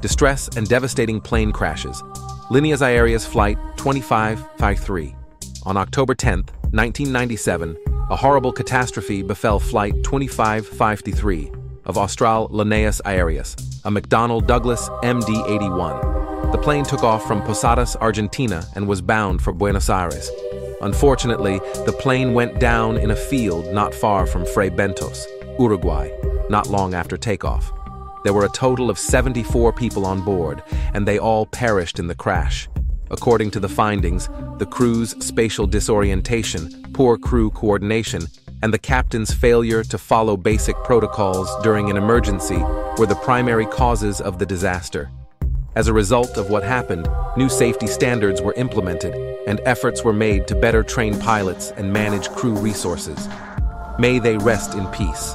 distress and devastating plane crashes. Líneas Aéreas Flight 2553. On October 10, 1997, a horrible catastrophe befell Flight 2553 of Austral Líneas Aéreas, a McDonnell Douglas MD-81. The plane took off from Posadas, Argentina, and was bound for Buenos Aires. Unfortunately, the plane went down in a field not far from Fray Bentos, Uruguay, not long after takeoff. There were a total of 74 people on board, and they all perished in the crash. According to the findings, the crew's spatial disorientation, poor crew coordination, and the captain's failure to follow basic protocols during an emergency were the primary causes of the disaster. As a result of what happened, new safety standards were implemented, and efforts were made to better train pilots and manage crew resources. May they rest in peace.